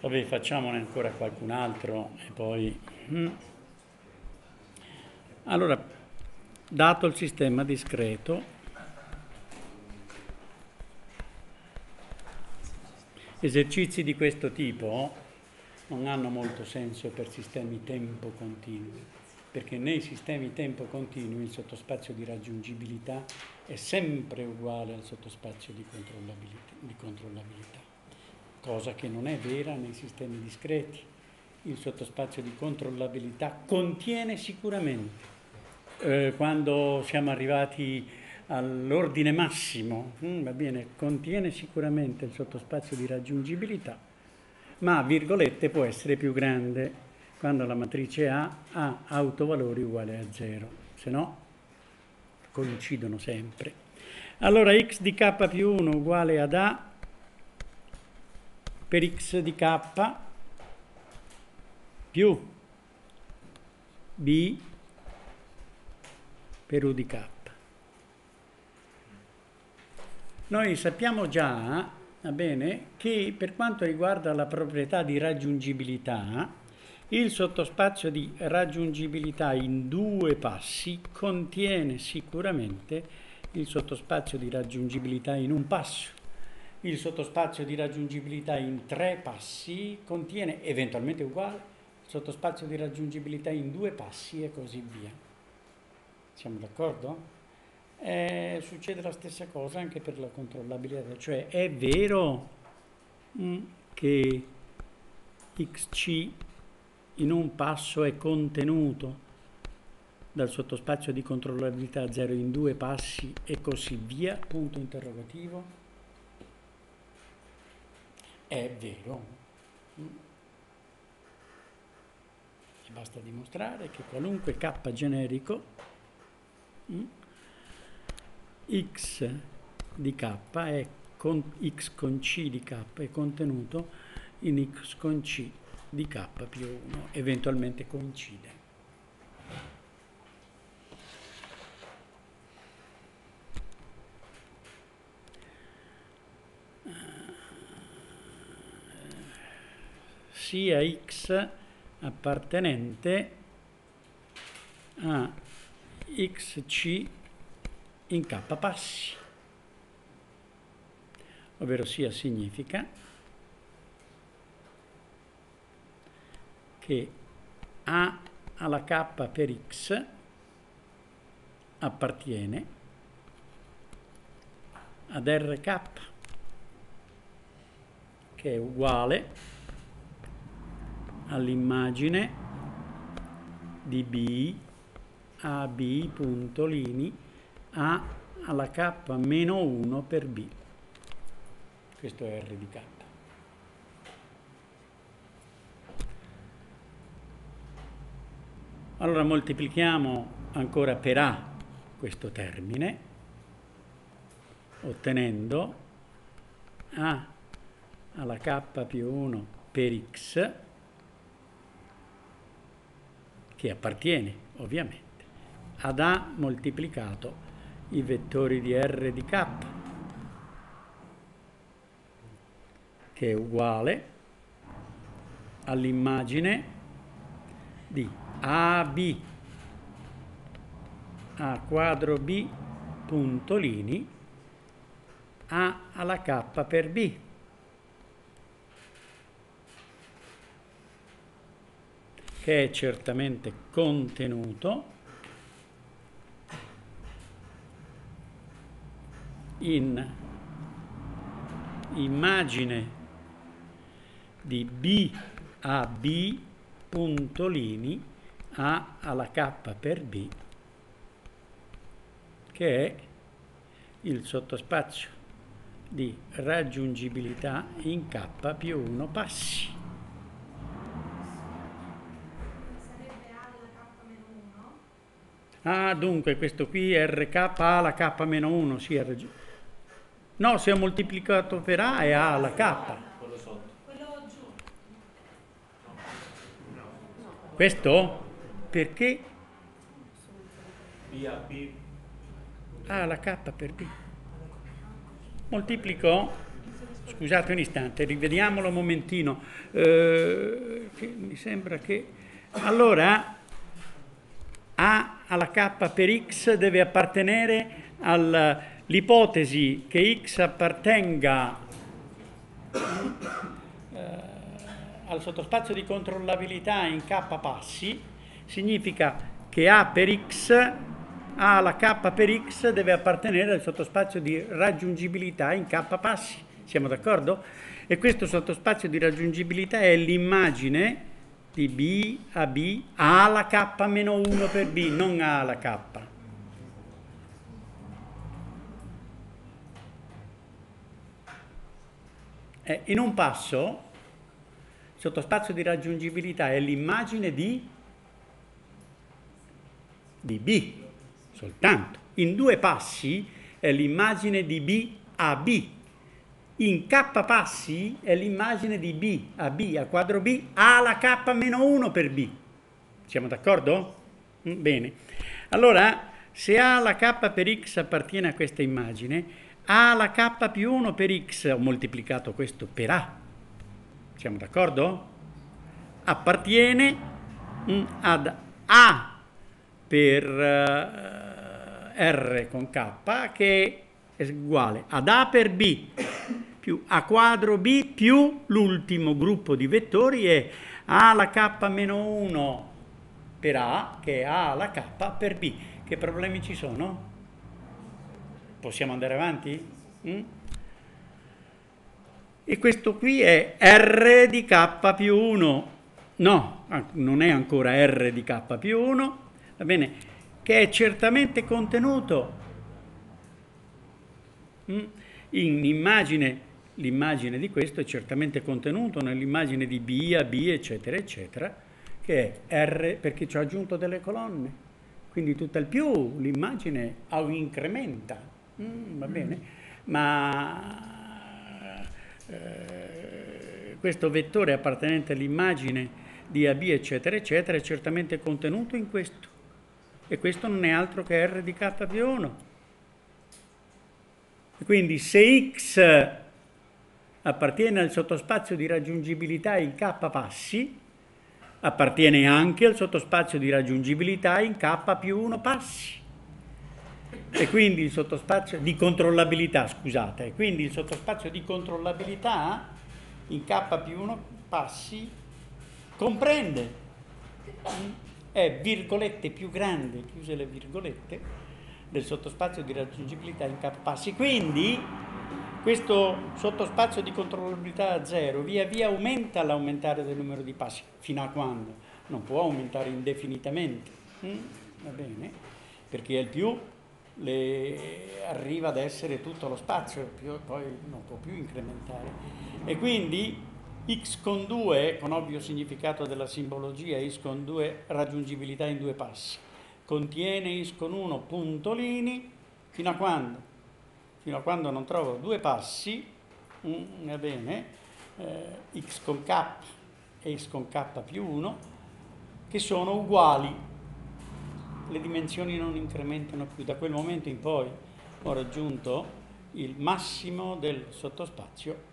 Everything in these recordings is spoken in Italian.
Vabbè, facciamone ancora qualcun altro e poi... Mm. Allora, dato il sistema discreto, esercizi di questo tipo non hanno molto senso per sistemi tempo continui, perché nei sistemi tempo continui il sottospazio di raggiungibilità è sempre uguale al sottospazio di controllabilità. Di controllabilità cosa che non è vera nei sistemi discreti. Il sottospazio di controllabilità contiene sicuramente, eh, quando siamo arrivati all'ordine massimo, hm, va bene, contiene sicuramente il sottospazio di raggiungibilità, ma virgolette può essere più grande quando la matrice A ha autovalori uguali a 0, se no coincidono sempre. Allora x di k più 1 uguale ad A per x di k più b per u di k. Noi sappiamo già, va bene, che per quanto riguarda la proprietà di raggiungibilità, il sottospazio di raggiungibilità in due passi contiene sicuramente il sottospazio di raggiungibilità in un passo il sottospazio di raggiungibilità in tre passi contiene eventualmente uguale il sottospazio di raggiungibilità in due passi e così via. Siamo d'accordo? Eh, succede la stessa cosa anche per la controllabilità, cioè è vero mm, che xc in un passo è contenuto dal sottospazio di controllabilità 0 in due passi e così via, punto interrogativo è vero. E basta dimostrare che qualunque k generico mm, x di k è con x con c di k è contenuto in x con c di k più 1, eventualmente coincide. Sia x appartenente a xc in k passi, ovvero sia significa che a alla k per x appartiene ad rk che è uguale all'immagine di B a B puntolini A alla K meno 1 per B. Questo è R di K. Allora moltiplichiamo ancora per A questo termine, ottenendo A alla K più 1 per X che appartiene ovviamente ad A moltiplicato i vettori di R di K, che è uguale all'immagine di AB A quadro B puntolini A alla K per B. che è certamente contenuto in immagine di B a B puntolini A alla K per B che è il sottospazio di raggiungibilità in K più 1 passi. Ah, dunque, questo qui è RK alla K meno 1, sì, RG. No, se ho moltiplicato per A è A alla K. Quello sotto. Quello giù. Questo? Perché? B a B. A alla K per B. Moltiplico scusate un istante, rivediamolo un momentino. Eh, mi sembra che... Allora, A alla K per X deve appartenere all'ipotesi che X appartenga eh, al sottospazio di controllabilità in K passi, significa che A per X A alla K per X deve appartenere al sottospazio di raggiungibilità in K passi. Siamo d'accordo? E questo sottospazio di raggiungibilità è l'immagine di B a B A alla K meno 1 per B, non A alla K. Eh, in un passo, sottospazio di raggiungibilità è l'immagine di, di B, soltanto. In due passi è l'immagine di B a B, in k passi è l'immagine di B a B a quadro B alla k meno 1 per B. Siamo d'accordo? Mm, bene. Allora, se A alla k per x appartiene a questa immagine, A alla k più 1 per x, ho moltiplicato questo per A. Siamo d'accordo? Appartiene mm, ad A per uh, R con K che è uguale ad A per B più A quadro B più l'ultimo gruppo di vettori è A alla K meno 1 per A, che è A alla K per B. Che problemi ci sono? Possiamo andare avanti? Mm? E questo qui è R di K più 1. No, non è ancora R di K più 1, va bene, che è certamente contenuto mm? in immagine l'immagine di questo è certamente contenuto nell'immagine di B, A, B, eccetera, eccetera, che è R perché ci ho aggiunto delle colonne. Quindi tutt'al più l'immagine incrementa, mm, va bene? Ma eh, questo vettore appartenente all'immagine di AB, eccetera, eccetera, è certamente contenuto in questo. E questo non è altro che R di K più 1. Quindi se X appartiene al sottospazio di raggiungibilità in k passi, appartiene anche al sottospazio di raggiungibilità in k più 1 passi. E quindi il sottospazio di controllabilità, scusate, e quindi il sottospazio di controllabilità in k più 1 passi comprende, è virgolette più grande, chiuse le virgolette, del sottospazio di raggiungibilità in k passi. Quindi questo sottospazio di controllabilità a zero via via aumenta l'aumentare del numero di passi, fino a quando? Non può aumentare indefinitamente, mm? va bene? Perché il più le arriva ad essere tutto lo spazio, più, poi non può più incrementare. E quindi x con 2, con ovvio significato della simbologia, x con 2 raggiungibilità in due passi, contiene x con 1 puntolini, fino a quando? Fino a quando non trovo due passi, mm, va bene, eh, x con k e x con k più 1, che sono uguali. Le dimensioni non incrementano più. Da quel momento in poi ho raggiunto il massimo del sottospazio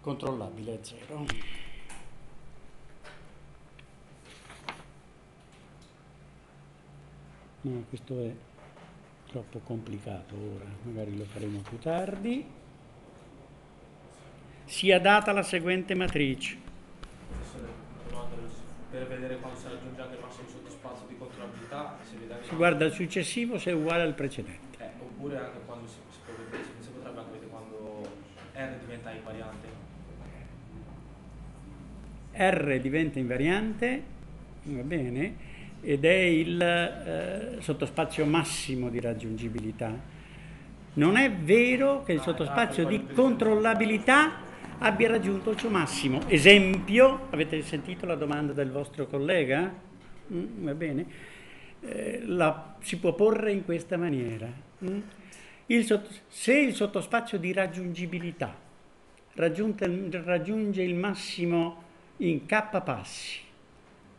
controllabile a zero. No, questo è troppo complicato ora, magari lo faremo più tardi. Sia data la seguente matrice. Per vedere quando si raggiunge anche il massimo sottospazio di controllabilità, si, si guarda il successivo se è uguale al precedente. Eh, oppure anche quando si, si, potrebbe, si, potrebbe anche vedere quando R diventa invariante. R diventa invariante, va bene, ed è il eh, sottospazio massimo di raggiungibilità. Non è vero che il sottospazio di controllabilità abbia raggiunto il suo massimo. Esempio, avete sentito la domanda del vostro collega? Mm, va bene? Eh, la, si può porre in questa maniera. Mm? Il sotto, se il sottospazio di raggiungibilità raggiunge il massimo in k passi,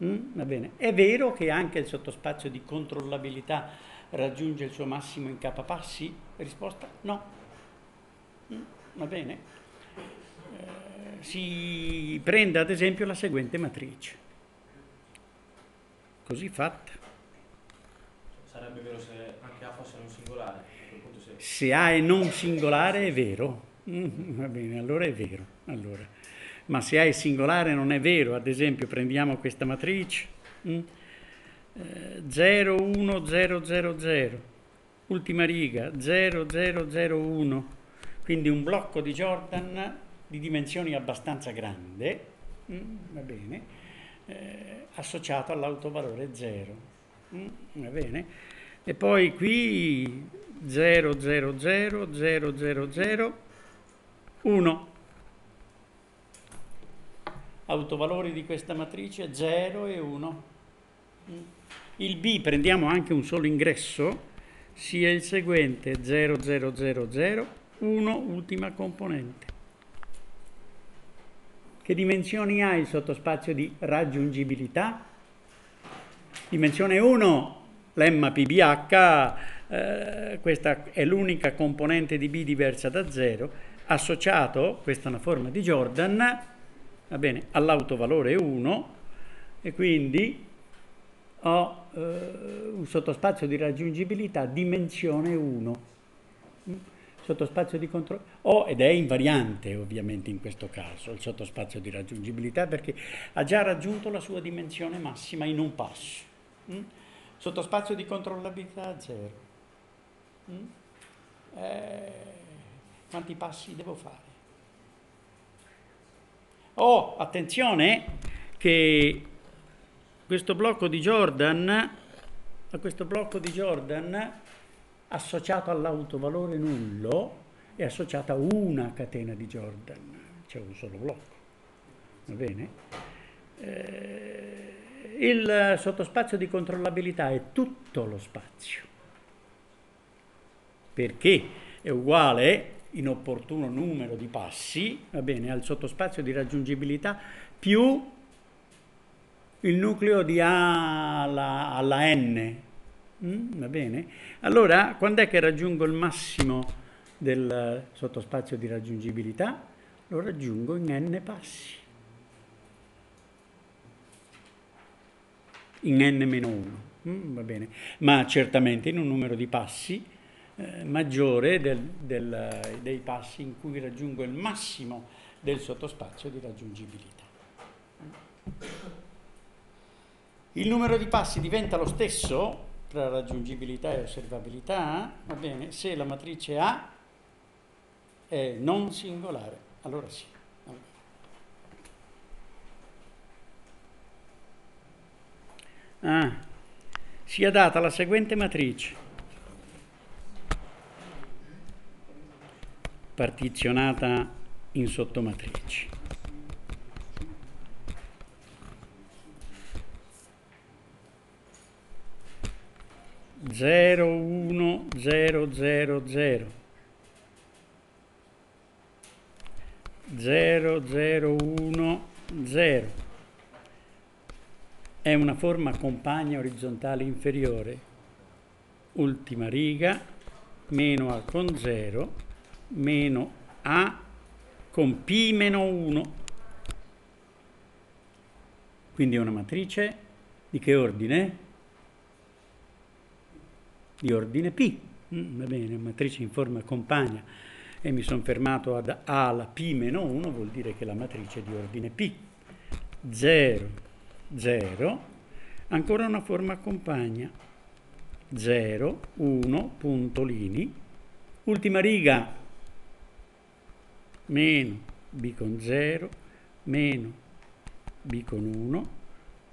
Mm? Va bene. È vero che anche il sottospazio di controllabilità raggiunge il suo massimo in k passi? Risposta no. Mm, va bene? Eh, si prende ad esempio la seguente matrice. Così fatta. Sarebbe vero se anche A fosse non singolare. Se A è non singolare è vero. Mm, va bene, allora è vero. Allora. Ma se è singolare non è vero. Ad esempio prendiamo questa matrice. eh, 0, 1, 0, 0, 0. Ultima riga, 0, 0, 0, 1. Quindi un blocco di Jordan di dimensioni abbastanza grande, mm, va bene, eh, associato all'autovalore 0. mm, va bene? E poi qui 0, 0, 0, 0, 0, 0, 1. Autovalori di questa matrice 0 e 1. Mm. Il B prendiamo anche un solo ingresso, sia il seguente 0, 0, 0, 0, 1, ultima componente. Che dimensioni ha il sottospazio di raggiungibilità? Dimensione 1, lemma PBH, eh, questa è l'unica componente di B diversa da 0, associato, questa è una forma di Jordan, va bene, all'autovalore 1 e quindi ho eh, un sottospazio di raggiungibilità dimensione 1. Mm? Sottospazio di controllo. O, ed è invariante ovviamente in questo caso, il sottospazio di raggiungibilità perché ha già raggiunto la sua dimensione massima in un passo. Mm? Sottospazio di controllabilità 0. Mm? Eh, quanti passi devo fare? Oh, attenzione che questo blocco di Jordan, a questo blocco di Jordan associato all'autovalore nullo è associata una catena di Jordan, c'è un solo blocco, va bene? Eh, il sottospazio di controllabilità è tutto lo spazio, perché è uguale inopportuno numero di passi, va bene, al sottospazio di raggiungibilità più il nucleo di A alla, alla N. Mm, va bene? Allora, quando è che raggiungo il massimo del sottospazio di raggiungibilità? Lo raggiungo in N passi. In N-1. Mm, va bene. Ma certamente in un numero di passi eh, maggiore del, del, dei passi in cui raggiungo il massimo del sottospazio di raggiungibilità. Il numero di passi diventa lo stesso tra raggiungibilità e osservabilità, va bene, se la matrice A è non singolare, allora sì. Ah, sia data la seguente matrice, partizionata in sottomatrici. 0, 1, 0, 0, 0. 0, 0, 1, 0. È una forma compagna orizzontale inferiore. Ultima riga, meno A con 0, meno A con P meno 1. Quindi è una matrice di che ordine? di ordine P, mm, va bene, matrice in forma compagna e mi sono fermato ad A alla P meno 1, vuol dire che la matrice è di ordine P. 0, 0, ancora una forma compagna, 0, 1, puntolini, ultima riga, meno B con 0, meno B con 1,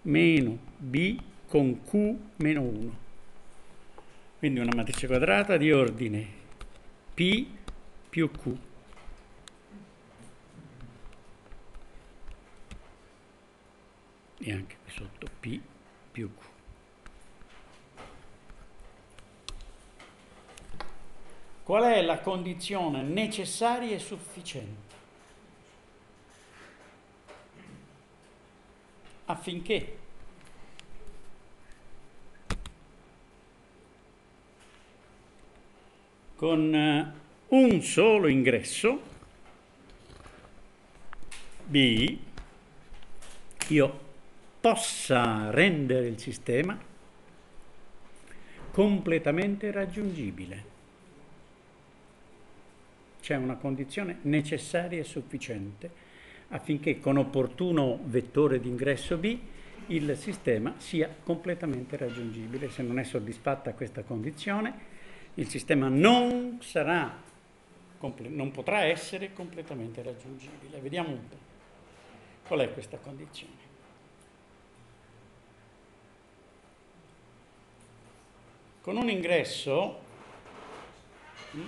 meno B con Q meno 1. Quindi una matrice quadrata di ordine P più Q. E anche qui sotto P più Q. Qual è la condizione necessaria e sufficiente affinché con un solo ingresso, B, io possa rendere il sistema completamente raggiungibile. C'è una condizione necessaria e sufficiente affinché con opportuno vettore d'ingresso B il sistema sia completamente raggiungibile. Se non è soddisfatta questa condizione, il sistema non sarà, non potrà essere completamente raggiungibile. Vediamo un po'. Qual è questa condizione? Con un ingresso,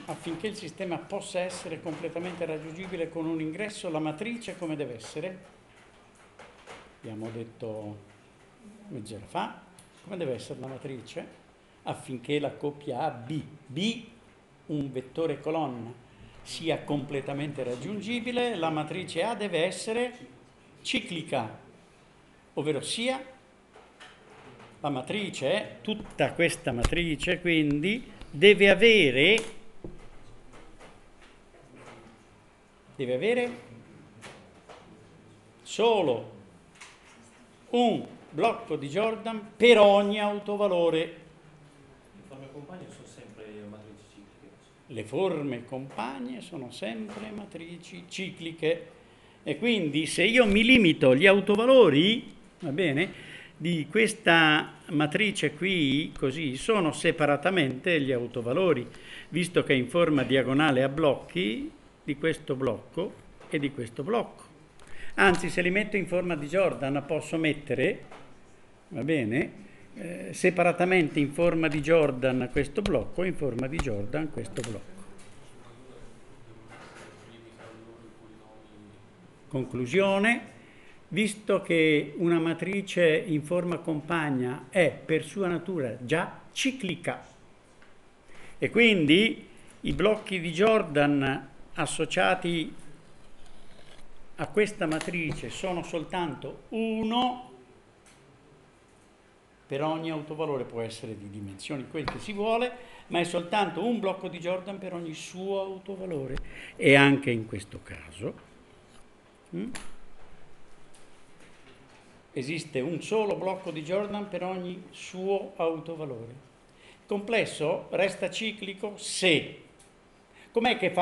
affinché il sistema possa essere completamente raggiungibile con un ingresso, la matrice come deve essere? Abbiamo detto mezz'ora fa, come deve essere la matrice? Affinché la coppia A, B, B, un vettore colonna, sia completamente raggiungibile, la matrice A deve essere ciclica, ovvero sia la matrice, tutta questa matrice quindi deve avere, deve avere solo un blocco di Jordan per ogni autovalore. Le forme compagne sono sempre matrici cicliche. Le forme compagne sono sempre matrici cicliche e quindi se io mi limito agli autovalori, va bene, di questa matrice qui, così, sono separatamente gli autovalori, visto che è in forma diagonale a blocchi di questo blocco e di questo blocco. Anzi, se li metto in forma di Jordan, posso mettere, va bene, eh, separatamente in forma di Jordan questo blocco e in forma di Jordan questo blocco. Conclusione, visto che una matrice in forma compagna è per sua natura già ciclica e quindi i blocchi di Jordan associati a questa matrice sono soltanto uno per ogni autovalore può essere di dimensioni quel che si vuole, ma è soltanto un blocco di Jordan per ogni suo autovalore e anche in questo caso hm? esiste un solo blocco di Jordan per ogni suo autovalore. Il complesso resta ciclico se. Com'è che,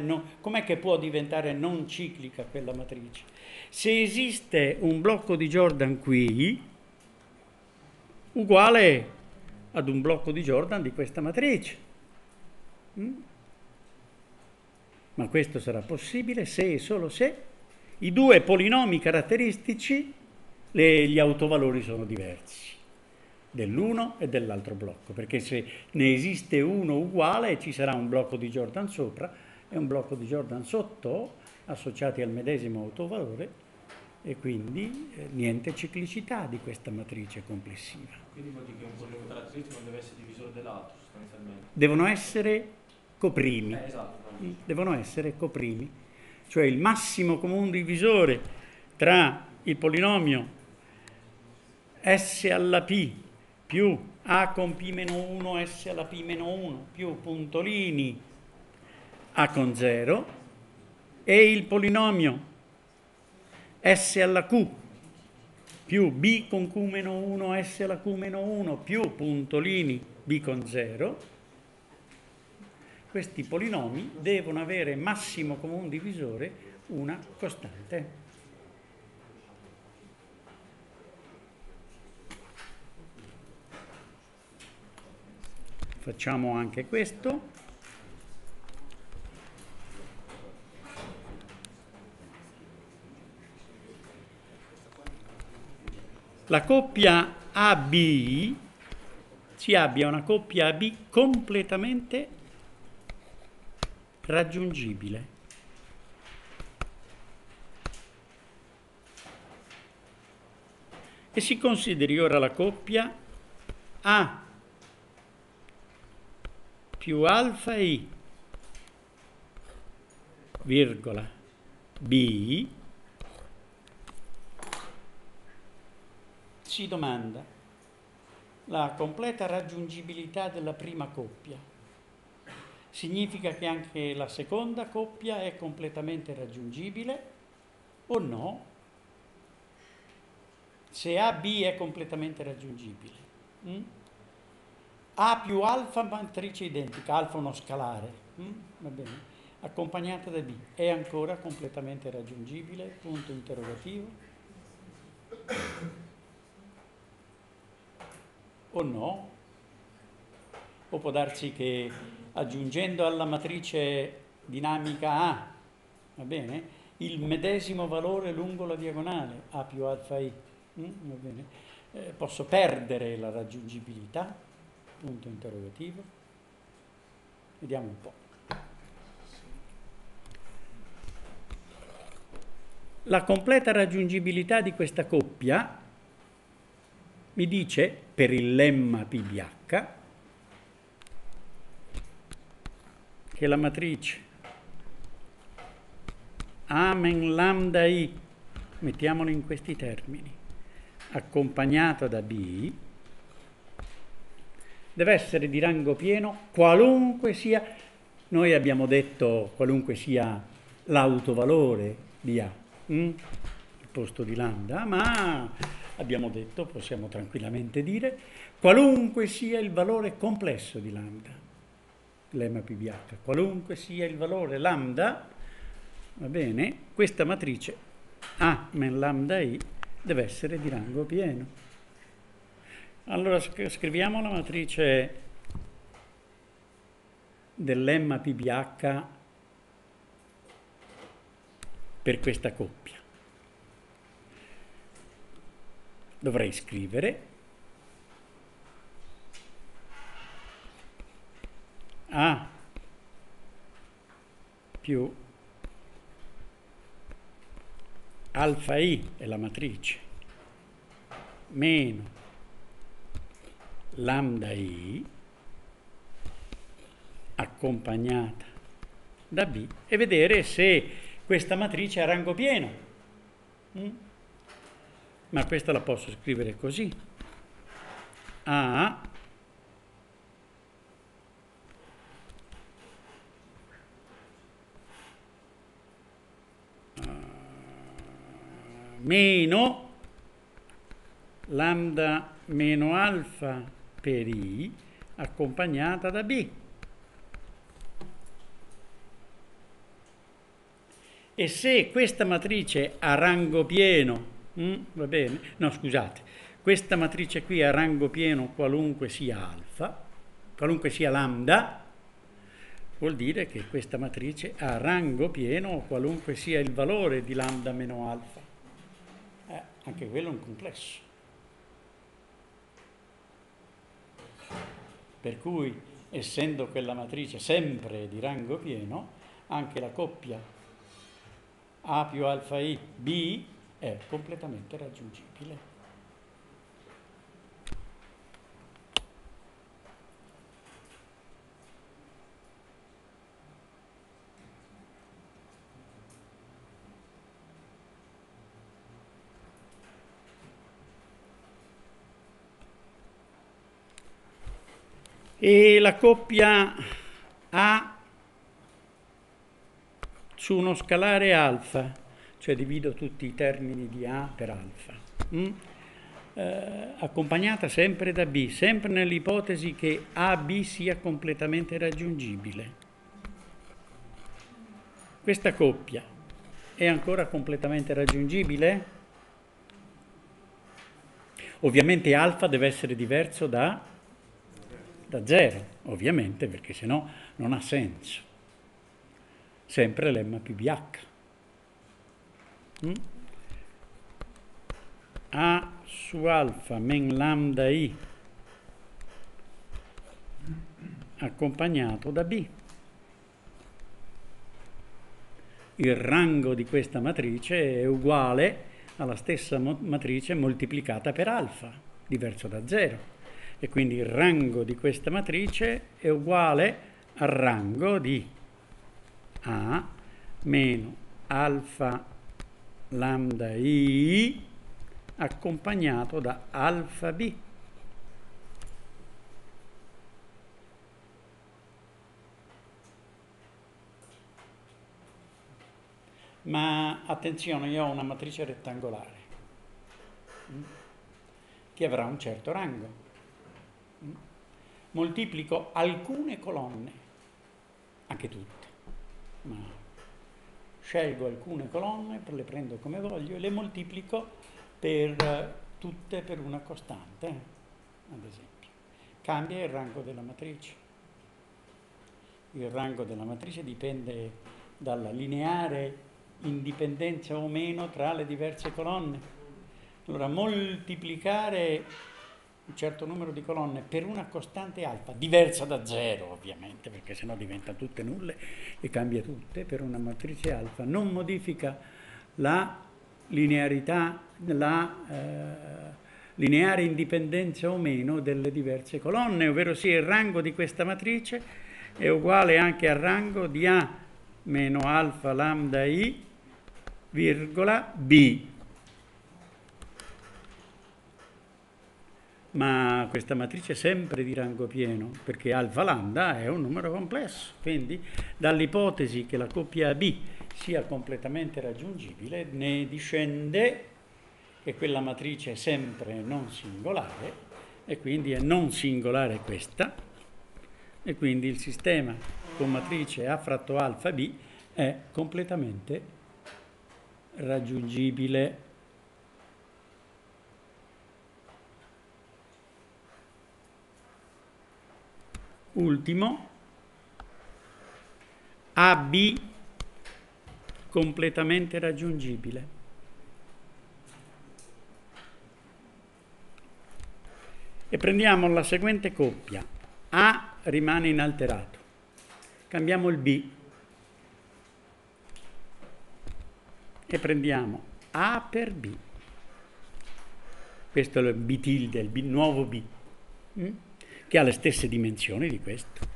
non, com'è che può diventare non ciclica quella matrice? Se esiste un blocco di Jordan qui, uguale ad un blocco di Jordan di questa matrice. Mm? Ma questo sarà possibile se e solo se i due polinomi caratteristici, le, gli autovalori sono diversi dell'uno e dell'altro blocco, perché se ne esiste uno uguale ci sarà un blocco di Jordan sopra e un blocco di Jordan sotto associati al medesimo autovalore e quindi eh, niente ciclicità di questa matrice complessiva. Quindi vuol dire che un polinomio caratteristico non deve essere divisore dell'altro sostanzialmente. Devono essere coprimi. Eh, esatto. Devono essere coprimi cioè il massimo comune divisore tra il polinomio s alla p più a con p meno 1 s alla p meno 1 più puntolini a con 0 e il polinomio s alla q più b con q meno 1 s alla q meno 1 più puntolini b con 0 questi polinomi devono avere massimo comune divisore una costante. Facciamo anche questo. La coppia AB si abbia una coppia AB completamente raggiungibile. E si consideri ora la coppia A più alfa I, virgola, B, si domanda la completa raggiungibilità della prima coppia significa che anche la seconda coppia è completamente raggiungibile o no? Se AB è completamente raggiungibile. Mm? A più alfa matrice identica, alfa uno scalare, mm? Accompagnata da B, è ancora completamente raggiungibile? Punto interrogativo. O no? O può darsi che aggiungendo alla matrice dinamica A, va bene? Il medesimo valore lungo la diagonale, A più alfa I, mm? Eh, posso perdere la raggiungibilità, punto interrogativo. Vediamo un po'. La completa raggiungibilità di questa coppia mi dice, per il lemma PBH, che la matrice Amen lambda I, mettiamolo in questi termini, accompagnata da B, deve essere di rango pieno qualunque sia, noi abbiamo detto qualunque sia l'autovalore di A, mm? il posto di lambda, ma abbiamo detto, possiamo tranquillamente dire, qualunque sia il valore complesso di lambda, lemma PBH, qualunque sia il valore lambda, va bene, questa matrice A men lambda I deve essere di rango pieno. Allora scriviamo la matrice del lemma PBH per questa coppia. Dovrei scrivere A più alfa i è la matrice meno lambda i accompagnata da b e vedere se questa matrice ha rango pieno. Mm? Ma questa la posso scrivere così. A meno lambda meno alfa per i accompagnata da b. E se questa matrice ha rango pieno, mm, va bene? No, scusate, questa matrice qui ha rango pieno qualunque sia alfa, qualunque sia lambda, vuol dire che questa matrice ha rango pieno qualunque sia il valore di lambda meno alfa. Eh, anche quello è un complesso. Per cui, essendo quella matrice sempre di rango pieno, anche la coppia A più alfa I B è completamente raggiungibile. E la coppia A su uno scalare alfa, cioè divido tutti i termini di A per alfa, mm? eh, accompagnata sempre da B, sempre nell'ipotesi che AB sia completamente raggiungibile. Questa coppia è ancora completamente raggiungibile? Ovviamente alfa deve essere diverso da da zero, ovviamente, perché sennò non ha senso. Sempre lemma PBH. Mm? A su alfa men lambda i accompagnato da B. Il rango di questa matrice è uguale alla stessa matrice moltiplicata per alfa, diverso da zero e quindi il rango di questa matrice è uguale al rango di A meno alfa lambda i accompagnato da alfa b. Ma attenzione, io ho una matrice rettangolare mm, che avrà un certo rango. Moltiplico alcune colonne, anche tutte, ma scelgo alcune colonne, le prendo come voglio e le moltiplico per tutte per una costante, ad esempio. Cambia il rango della matrice. Il rango della matrice dipende dalla lineare indipendenza o meno tra le diverse colonne. Allora, moltiplicare un certo numero di colonne per una costante alfa, diversa da zero ovviamente, perché sennò diventano tutte nulle e cambia tutte, per una matrice alfa, non modifica la linearità, la eh, lineare indipendenza o meno delle diverse colonne, ovvero sia il rango di questa matrice è uguale anche al rango di A meno alfa lambda I virgola B. Ma questa matrice è sempre di rango pieno, perché alfa lambda è un numero complesso, quindi dall'ipotesi che la coppia AB sia completamente raggiungibile ne discende che quella matrice è sempre non singolare e quindi è non singolare questa e quindi il sistema con matrice A fratto alfa B è completamente raggiungibile. Ultimo, AB completamente raggiungibile. E prendiamo la seguente coppia. A rimane inalterato. Cambiamo il B. e prendiamo A per B. Questo è il B tilde, il B, nuovo B? Mm? Che ha le stesse dimensioni di questo.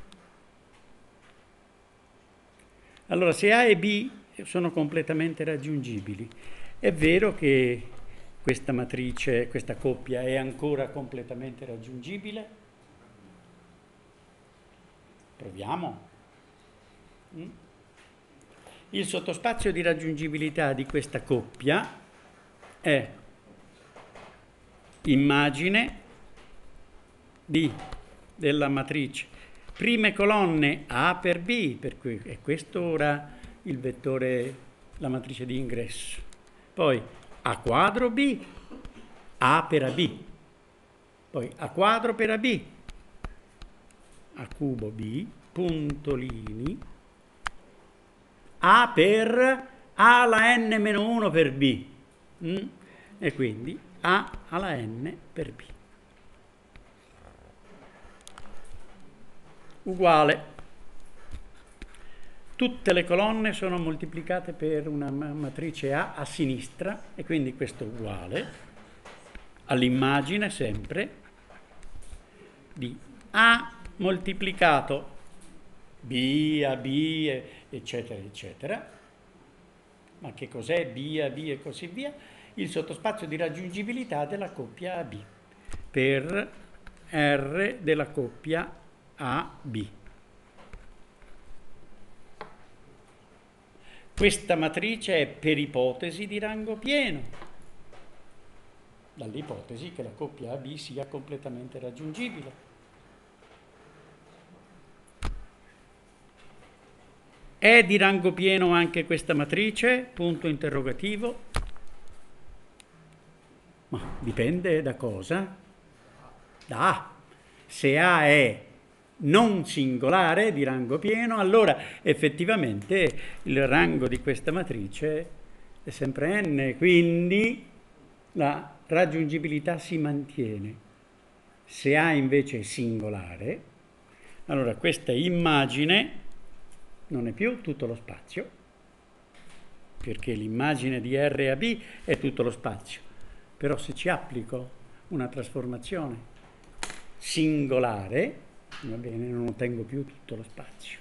Allora, se A e B sono completamente raggiungibili, è vero che questa matrice, questa coppia è ancora completamente raggiungibile? Proviamo. Mm? Il sottospazio di raggiungibilità di questa coppia è immagine di, della matrice prime colonne A per B, per cui è questo ora il vettore, la matrice di ingresso. Poi A quadro B, A per AB. Poi A quadro per AB, A cubo B, puntolini, a per A alla n-1 per B. Mm? E quindi A alla n per B. Uguale. Tutte le colonne sono moltiplicate per una matrice A a sinistra e quindi questo è uguale all'immagine sempre di A moltiplicato B a B eccetera, eccetera. Ma che cos'è B, A, B e così via? Il sottospazio di raggiungibilità della coppia AB per R della coppia AB. Questa matrice è per ipotesi di rango pieno, dall'ipotesi che la coppia AB sia completamente raggiungibile. È di rango pieno anche questa matrice? Punto interrogativo. Ma dipende da cosa? Da A. Se A è non singolare di rango pieno, allora effettivamente il rango di questa matrice è sempre n, quindi la raggiungibilità si mantiene. Se A invece è singolare, allora questa immagine non è più tutto lo spazio, perché l'immagine di RAB è tutto lo spazio. Però se ci applico una trasformazione singolare, va bene, non ottengo più tutto lo spazio.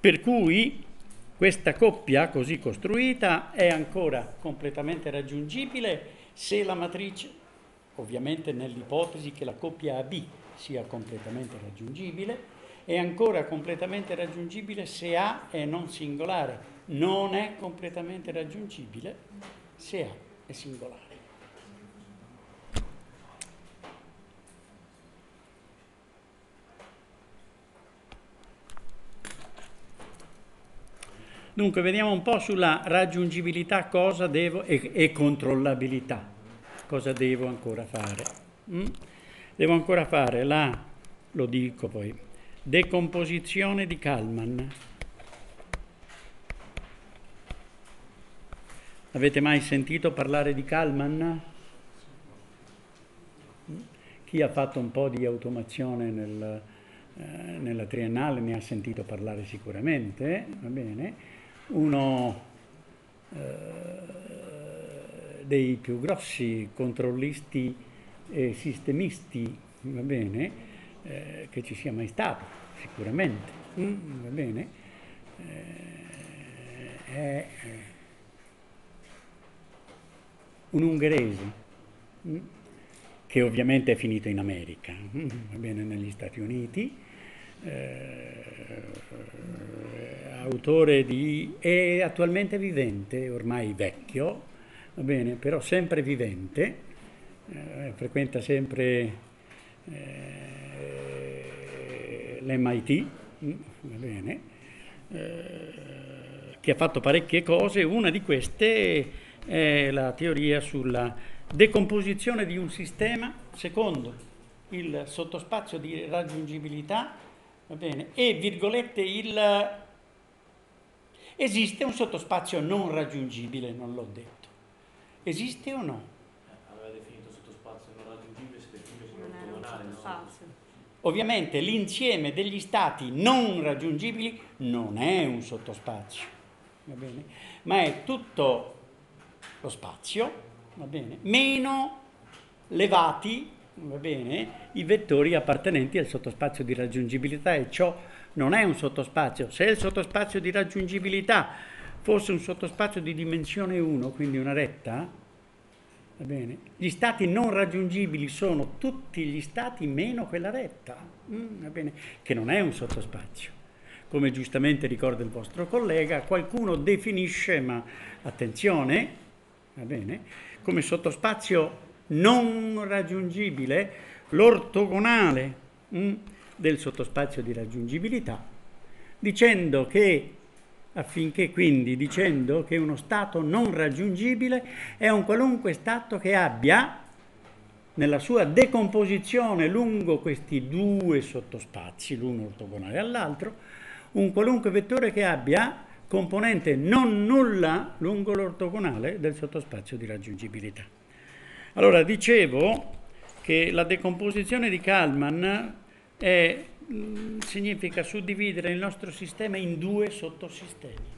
Per cui questa coppia così costruita è ancora completamente raggiungibile se la matrice ovviamente nell'ipotesi che la coppia AB sia completamente raggiungibile è ancora completamente raggiungibile se A è non singolare, non è completamente raggiungibile se A è singolare. Dunque, vediamo un po' sulla raggiungibilità cosa devo, e, e controllabilità. Cosa devo ancora fare? Mm? Devo ancora fare la, lo dico poi, decomposizione di Kalman. Avete mai sentito parlare di Kalman? Chi ha fatto un po' di automazione nel, eh, nella triennale ne ha sentito parlare sicuramente, va bene? Uno eh, dei più grossi controllisti e sistemisti, va bene, eh, che ci sia mai stato, sicuramente, mm, va bene, eh, è un ungherese mm, che ovviamente è finito in America, mm, va bene, negli Stati Uniti, eh, autore di... è attualmente vivente, ormai vecchio, va bene, però sempre vivente, eh, frequenta sempre eh, l'MIT, mm, va bene, eh, che ha fatto parecchie cose, una di queste è la teoria sulla decomposizione di un sistema secondo il sottospazio di raggiungibilità, va bene, e virgolette il Esiste un sottospazio non raggiungibile, non l'ho detto. Esiste o no? Eh, aveva definito sottospazio non raggiungibile, se definito ortogonale, no? Ovviamente l'insieme degli stati non raggiungibili non è un sottospazio, va bene? Ma è tutto lo spazio, va bene? Meno levati, va bene, i vettori appartenenti al sottospazio di raggiungibilità e ciò non è un sottospazio. Se il sottospazio di raggiungibilità fosse un sottospazio di dimensione 1, quindi una retta, gli stati non raggiungibili sono tutti gli stati meno quella retta, mm, che non è un sottospazio. Come giustamente ricorda il vostro collega, qualcuno definisce, ma attenzione, bene, come sottospazio non raggiungibile l'ortogonale. Mm, del sottospazio di raggiungibilità, dicendo che affinché quindi dicendo che uno stato non raggiungibile è un qualunque stato che abbia nella sua decomposizione lungo questi due sottospazi, l'uno ortogonale all'altro, un qualunque vettore che abbia componente non nulla lungo l'ortogonale del sottospazio di raggiungibilità. Allora, dicevo che la decomposizione di Kalman è, mm, significa suddividere il nostro sistema in due sottosistemi.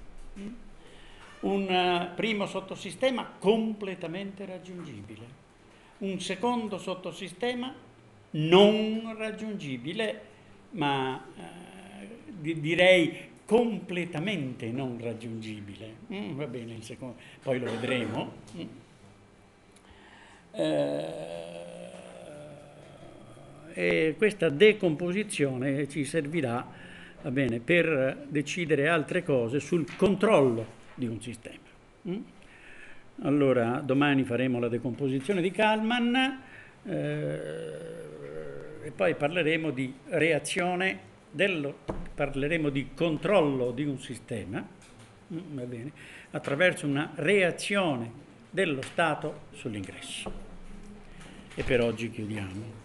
Un uh, primo sottosistema completamente raggiungibile, un secondo sottosistema non raggiungibile, ma di, direi completamente non raggiungibile. Mm, va bene, il secondo, poi lo vedremo. Mm. Eh, e questa decomposizione ci servirà bene, per decidere altre cose sul controllo di un sistema. Mm? Allora, domani faremo la decomposizione di Kalman eh, e poi parleremo di reazione, dello, parleremo di controllo di un sistema, mm, bene, attraverso una reazione dello Stato sull'ingresso. E per oggi chiudiamo.